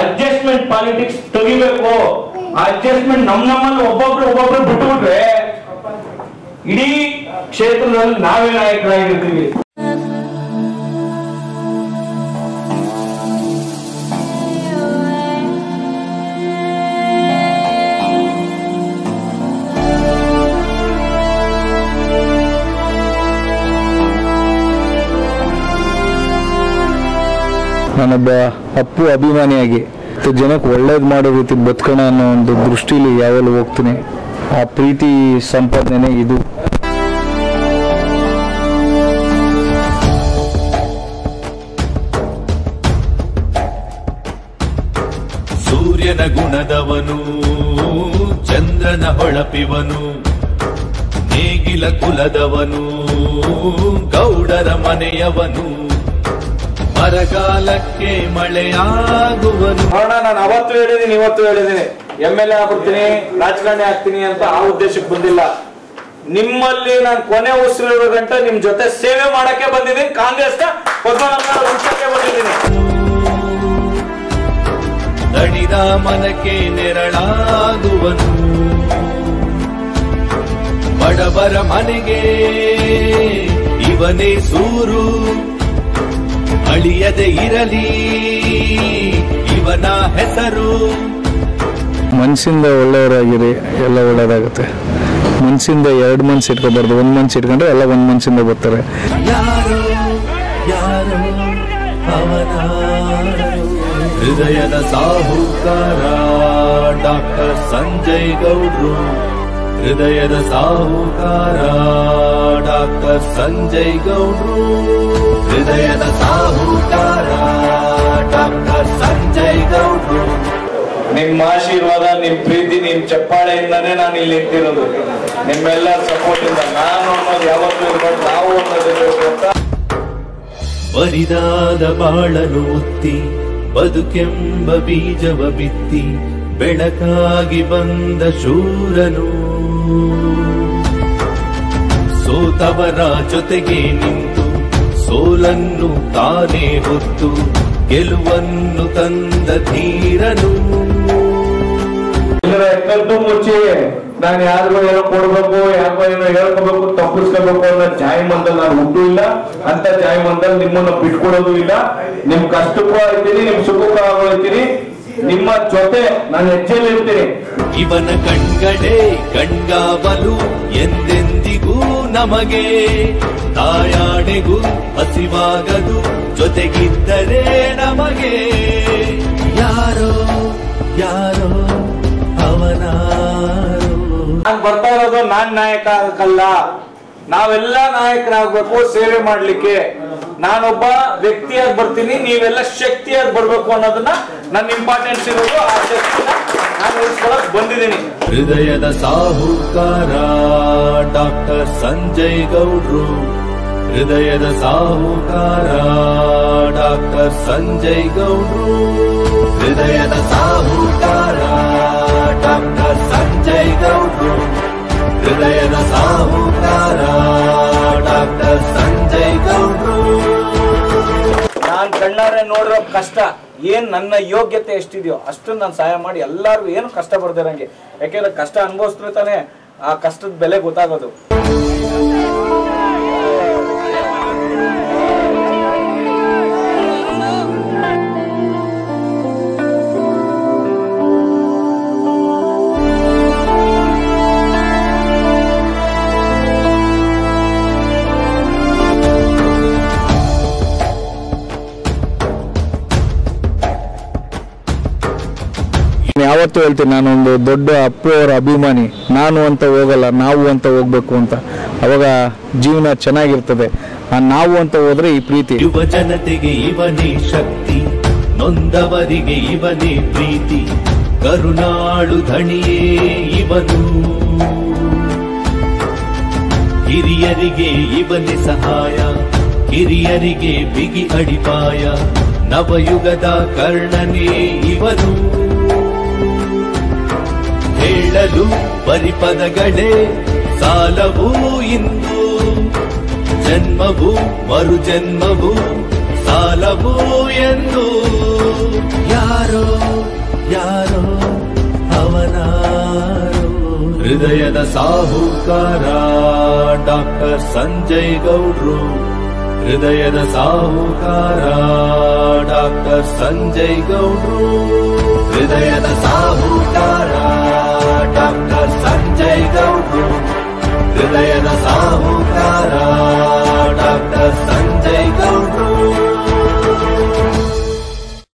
Adjustment politics ತೆಗಿಬೇಕು. Adjustment ನಮ್ ನಮ್ಮಲ್ಲಿ ಒಬ್ಬೊಬ್ರು ಒಬ್ಬೊಬ್ರು ಬಿಟ್ಬಿಟ್ರೆ ಇಡೀ ಕ್ಷೇತ್ರದಲ್ಲಿ ನಾವೇ ನಾಯಕರಾಗಿರ್ತೀವಿ. ನಾನೊಬ್ಬ ಅಪ್ಪು ಅಭಿಮಾನಿಯಾಗಿ. ಜನಕ್ಕೆ ಒಳ್ಳೇದು ಮಾಡೋ ರೀತಿ ಬದುಕೋಣ ಅನ್ನೋ ಒಂದು ದೃಷ್ಟಿಲಿ ಯಾವೆಲ್ಲ ಹೋಗ್ತೀನಿ. ಆ ಪ್ರೀತಿ ಸಂಪಾದನೆ ಇದು. ಸೂರ್ಯನ ಗುಣದವನು, ಚಂದ್ರನ ಹೊಳಪಿವನು, ನೇಗಿಲ ಕುಲದವನು, ಗೌಡರ ಮನೆಯವನು. ಬರಗಾಲಕ್ಕೆ ಮಳೆಯಾಗುವನು. ನೋಡೋಣ ನಾನು ಅವತ್ತು ಹೇಳಿದೀನಿ ಇವತ್ತು ಹೇಳಿದೀನಿ. ಎಂ ಎಲ್ ಎ ಆಗ್ಬಿಡ್ತೀನಿ ರಾಜಕಾರಣಿ ಆಗ್ತೀನಿ ಅಂತ ಆ ಉದ್ದೇಶಕ್ಕೆ ಬಂದಿಲ್ಲ. ನಿಮ್ಮಲ್ಲಿ ನಾನು ಕೊನೆ ಉಸಿರಿರೋ ಗಂಟ ನಿಮ್ ಜೊತೆ ಸೇವೆ ಮಾಡಕ್ಕೆ ಬಂದಿದ್ದೀನಿ. ಕಾಂಗ್ರೆಸ್ನ ಪದ್ಮನಾಭ ಉಳಿಸಕ್ಕೆ ಬಂದಿದ್ದೀನಿ. ದಣಿದ ಮನಕ್ಕೆ ನೆರಳಾಗುವನು. ಬಡವರ ಮನೆಗೆ ಇವನೇ ಸೂರು. ಅಳಿಯದೆ ಇರಲಿ ಇವನ ಹೆಸರು. ಮನಸ್ಸಿಂದ ಒಳ್ಳೆಯವರಾಗಿರಿ ಎಲ್ಲ ಒಳ್ಳೇದಾಗುತ್ತೆ ಮನಸ್ಸಿಂದ ಎರಡು ಮನ್ಸು ಇಟ್ಕೋಬಾರ್ದು ಒಂದು ಮನ್ಸು ಇಟ್ಕೊಂಡ್ರೆ ಎಲ್ಲ ಒಂದು ಮನ್ಸಿಂದ ಬರ್ತಾರೆ. ಯಾರು ಯಾರು ಅವನ? ಹೃದಯದ ಸಾಹುಕಾರ ಡಾಕ್ಟರ್ ಸಂಜಯ್ ಗೌಡ್ರು. ಹೃದಯದ ಸಾಹುಕಾರ ಡಾಕ್ಟರ್ ಸಂಜಯ್ ಗೌಡ್ರು. ಹೃದಯದ ಸಾಹುಕಾರ ಡಾಕ್ಟರ್ ಸಂಜಯ್ ಗೌಡ್ರು. ನಿಮ್ಮ ಆಶೀರ್ವಾದ ನಿಮ್ ಪ್ರೀತಿ ನಿಮ್ ಚಪ್ಪಾಳೆಯಿಂದಾನೇ ನಾನು ಇಲ್ಲಿ ನಿಂತಿರೋದು. ನಿಮ್ಮೆಲ್ಲ ಸಪೋರ್ಟ್ ಇಂದ ನಾನು ಅನ್ನೋದು ಯಾವತ್ತೂ ಇರ್ಬೋದು ನಾವು ಅನ್ನೋದು ಇರ್ಬೇಕು ಅಂತ. ಬರಿದಾದ ಬಾಳನು ಒತ್ತಿ ಬದುಕೆಂಬ ಬೀಜವ ಬಿತ್ತಿ ಬೆಳಕಾಗಿ ಬಂದ ಶೂರನು. ಸೋತವರ ಜೊತೆಗೆ ನಿಂತು ಸೋಲನ್ನು ತಾನೇ ಹೊತ್ತು, ಗೆಲುವನ್ನು ತಂದ ಧೀರನು. ಕದ್ದು ಮುಚ್ಚಿ, ನಾನು ಯಾರಿಗೋ ಏನೋ ಕೊಡ್ಬೇಕು, ಯಾರಿಗೋ ಏನೋ ಹೇಳ್ಕೋಬೇಕು, ತಪ್ಪಿಸ್ಕೋಬೇಕು ಅನ್ನೋ ಜಾಯಮಂದಲ್ಲಿ ನಾನು ಹುಟ್ಟು ಇಲ್ಲ. ಅಂತ ಜಾಯಮಂದಲ್ಲಿ ನಿಮ್ಮನ್ನ ಬಿಟ್ಕೊಡೋದು ಇಲ್ಲ. ನಿಮ್ ಕಷ್ಟಕ್ಕೂ ಆಯ್ತೀನಿ ನಿಮ್ ಸುಖಕ್ಕೂ ಆಗೋಯ್ತೀನಿ ನಿಮ್ಮ ಜೊತೆ ನಾನು ಹೆಜ್ಜೆಯಲ್ಲಿ ಇರ್ತೀನಿ. ಇವನ ಕಣ್ಗಡೆ ಕಣ್ಗಾವಲು ಎಂದೆಂದಿಗೂ ನಮಗೆ. ತಾಯಾಡೆಗೂ ಹಸಿವಾಗದು ಜೊತೆಗಿದ್ದರೆ ನಮಗೆ. ಯಾರೋ ಯಾರೋ ಅವನಾರೋ. ನಾನು ಬರ್ತಾ ಇರೋದು ನಾನ್ ನಾಯಕ ಆಗಕ್ಕಲ್ಲ ನಾವೆಲ್ಲ ನಾಯಕರಾಗಬೇಕು ಸೇವೆ ಮಾಡ್ಲಿಕ್ಕೆ. ನಾನೊಬ್ಬ ವ್ಯಕ್ತಿಯಾಗಿ ಬರ್ತೀನಿ, ನೀವೆಲ್ಲ ಶಕ್ತಿಯಾಗಿ ಬರ್ಬೇಕು ಅನ್ನೋದನ್ನ ನನ್ನ ಇಂಪಾರ್ಟೆನ್ಸ್ ಇರೋದು, ಆ ಶಕ್ತಿನ ನಾನು ಉಳಿಸ್ಕೊಳಕ್ ಬಂದಿದ್ದೀನಿ. ಹೃದಯದ ಸಾಹುಕಾರ, ಡಾಕ್ಟರ್ ಸಂಜಯ್ ಗೌಡ್ರು. ಹೃದಯದ ಸಾಹುಕಾರ, ಡಾಕ್ಟರ್ ಸಂಜಯ್ ಗೌಡ್ರು. ಹೃದಯದ ಸಾಹುಕಾರ, ಡಾಕ್ಟರ್ ಸಂಜಯ್ ನೋಡಿರೋ ಕಷ್ಟ, ಏನ್ ನನ್ನ ಯೋಗ್ಯತೆ ಎಷ್ಟಿದೆಯೋ ಅಷ್ಟು ನಾನು ಸಹಾಯ ಮಾಡಿ ಎಲ್ಲಾರ್ಗು ಏನು ಕಷ್ಟ ಬರ್ದಿರಂಗೆ ಯಾಕೆಂದ್ರೆ ಕಷ್ಟ ಅನುಭವಿಸಿದ್ರೆ ತಾನೇ ಆ ಕಷ್ಟದ ಬೆಲೆ ಗೊತ್ತಾಗೋದು. ಯಾವತ್ತೂ ಹೇಳ್ತೀನಿ, ನಾನೊಂದು ದೊಡ್ಡ ಅಪ್ಪು ಅಭಿಮಾನಿ. ನಾನು ಅಂತ ಹೋಗಲ್ಲ, ನಾವು ಅಂತ ಹೋಗ್ಬೇಕು ಅಂತ. ಅವಾಗ ಜೀವನ ಚೆನ್ನಾಗಿರ್ತದೆ. ಆ ನಾವು ಅಂತ ಹೋದ್ರೆ ಈ ಪ್ರೀತಿ. ಯುವ ಜನತೆಗೆ ಇವನೇ ಶಕ್ತಿ, ನೊಂದವರಿಗೆ ಇವನೇ ಪ್ರೀತಿ. ಕರುಣಾಳು ಧಣಿಯೇ ಇವನು. ಹಿರಿಯರಿಗೆ ಇವನೇ ಸಹಾಯ ಹಿರಿಯರಿಗೆ ಬಿಗಿ ಅಡಿಪಾಯ. ನವಯುಗದ ಕರ್ಣನೇ ಇವನು. ಹೇಳಲು ಪರಿಪದಗಳೇ ಸಾಲವು ಇಂದು. ಜನ್ಮವು ಮರು ಜನ್ಮವು ಸಾಲವು ಎಂದು. ಯಾರೋ ಯಾರೋ ಅವನಾರೋ. ಹೃದಯದ ಸಾಹುಕಾರ ಡಾಕ್ಟರ್ ಸಂಜಯ್ ಗೌಡ್ರು. ಹೃದಯದ ಸಾಹುಕಾರ ಡಾಕ್ಟರ್ ಸಂಜಯ್ ಗೌಡ್ರು. हृदयद साहूकारा डाक्टर् सञ्जय गौडु हृदयद साहू